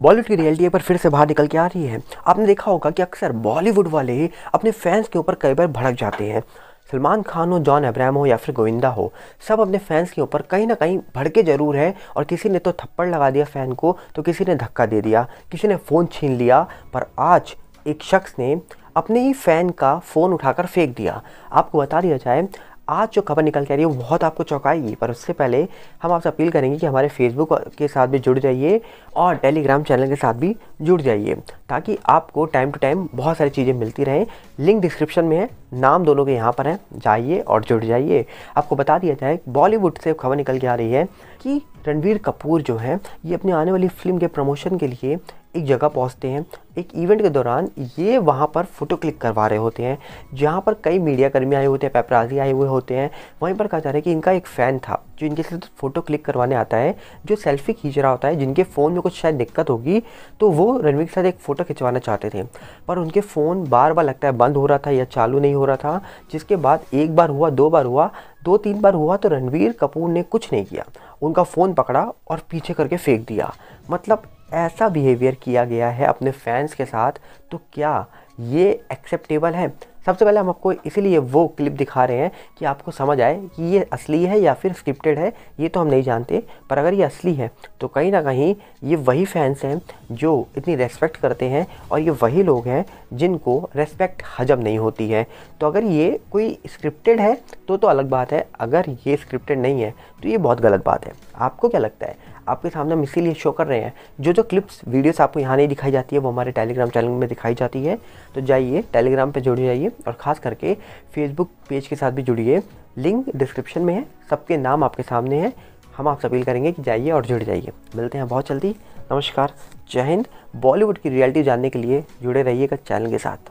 बॉलीवुड की रियलिटी पर फिर से बाहर निकल के आ रही है। आपने देखा होगा कि अक्सर बॉलीवुड वाले ही अपने फैंस के ऊपर कई बार भड़क जाते हैं। सलमान खान हो, जॉन अब्राहम हो या फिर गोविंदा हो, सब अपने फैंस के ऊपर कहीं ना कहीं भड़के ज़रूर है, और किसी ने तो थप्पड़ लगा दिया फ़ैन को तो किसी ने धक्का दे दिया, किसी ने फ़ोन छीन लिया, पर आज एक शख्स ने अपने ही फ़ैन का फ़ोन उठाकर फेंक दिया। आपको बता दिया जाए आज जो खबर निकल के आ रही है, वो बहुत आपको चौंकाएगी, पर उससे पहले हम आपसे अपील करेंगे कि हमारे फेसबुक के साथ भी जुड़ जाइए और टेलीग्राम चैनल के साथ भी जुड़ जाइए, ताकि आपको टाइम टू टाइम बहुत सारी चीज़ें मिलती रहें। लिंक डिस्क्रिप्शन में है, नाम दोनों के यहाँ पर हैं, जाइए और जुड़ जाइए। आपको बता दिया जाए बॉलीवुड से खबर निकल के आ रही है कि रणवीर कपूर जो है, ये अपनी आने वाली फ़िल्म के प्रमोशन के लिए एक जगह पहुँचते हैं एक इवेंट के दौरान ये वहाँ पर फ़ोटो क्लिक करवा रहे होते हैं, जहाँ पर कई मीडिया कर्मी आए होते हैं पेपराजी आए हुए होते हैं। वहीं पर कहा जा रहा है कि इनका एक फ़ैन था, जो इनके साथ फ़ोटो क्लिक करवाने आता है, जो सेल्फी खींच रहा होता है, जिनके फ़ोन में कुछ शायद दिक्कत होगी तो वो रणवीर के साथ एक फ़ोटो खिंचवाना चाहते थे। पर उनके फ़ोन बार बार लगता है बंद हो रहा था या चालू नहीं हो रहा था, जिसके बाद एक बार हुआ, दो बार हुआ दो तीन बार हुआ तो रणवीर कपूर ने कुछ नहीं किया। उनका फ़ोन पकड़ा और पीछे करके फेंक दिया। मतलब ऐसा बिहेवियर किया गया है अपने फैंस के साथ तो क्या ये एक्सेप्टेबल है? सबसे पहले हम आपको इसीलिए वो क्लिप दिखा रहे हैं कि आपको समझ आए कि ये असली है या फिर स्क्रिप्टेड है, ये तो हम नहीं जानते, पर अगर ये असली है तो कहीं ना कहीं ये वही फैंस हैं जो इतनी रेस्पेक्ट करते हैं और ये वही लोग हैं जिनको रेस्पेक्ट हजम नहीं होती है। तो अगर ये कोई स्क्रिप्टेड है तो तो अलग बात है, अगर ये स्क्रिप्टेड नहीं है तो ये बहुत गलत बात है। आपको क्या लगता है? आपके सामने हम इसीलिए शो कर रहे हैं। जो जो क्लिप्स वीडियोस आपको यहाँ नहीं दिखाई जाती है, वो हमारे टेलीग्राम चैनल में दिखाई जाती है। तो जाइए टेलीग्राम पे जुड़ जाइए और ख़ास करके फेसबुक पेज के साथ भी जुड़िए। लिंक डिस्क्रिप्शन में है, सबके नाम आपके सामने हैं। हम आपसे अपील करेंगे कि जाइए और जुड़ जाइए। मिलते हैं बहुत जल्दी। नमस्कार। जय हिंद। बॉलीवुड की रियलिटी जानने के लिए जुड़े रहिएगा चैनल के साथ।